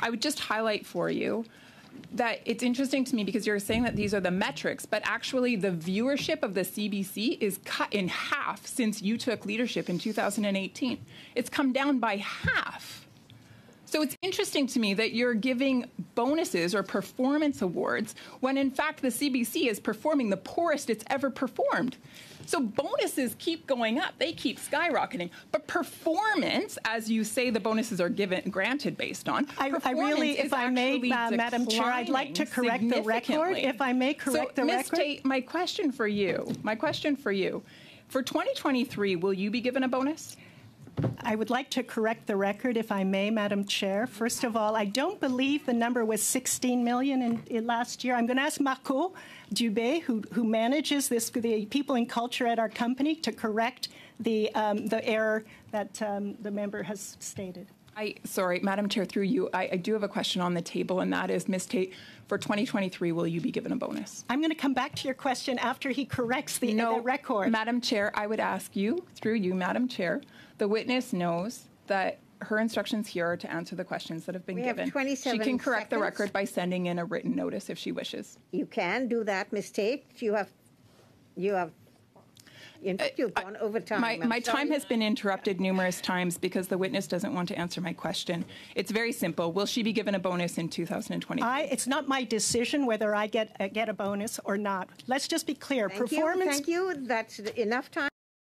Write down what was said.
I would just highlight for you that it's interesting to me because you're saying that these are the metrics, but actually the viewership of the CBC is cut in half since you took leadership in 2018. It's come down by half. So it's interesting to me that you're giving bonuses or performance awards when in fact the CBC is performing the poorest it's ever performed. So bonuses keep going up, they keep skyrocketing. But performance, as you say, the bonuses are given granted based on. I, I really, if I may, uh, Madam Chair, I'd like to correct the record. If I may correct so, the Ms. record. Tait, my question for you, my question for you, for 2023, will you be given a bonus? I would like to correct the record, if I may, Madam Chair. First of all, I don't believe the number was 16 million in, in last year. I'm going to ask Marco Dubé, who, who manages this, the people in culture at our company, to correct the, um, the error that um, the member has stated. I sorry, Madam Chair, through you, I, I do have a question on the table, and that is, Ms. Tait, for 2023, will you be given a bonus? I'm going to come back to your question after he corrects the, No, the record. Madam Chair, I would ask you, through you, Madam Chair, the witness knows that her instructions here are to answer the questions that have been We have given. 27 she can correct the record by sending in a written notice if she wishes. You can do that, Ms. Tait. You have, you have, in fact, you've gone over time. My, my time has been interrupted numerous times because the witness doesn't want to answer my question. It's very simple. Will she be given a bonus in 2023? I, it's not my decision whether I get, uh, get a bonus or not. Let's just be clear. Thank you, thank you. That's enough time.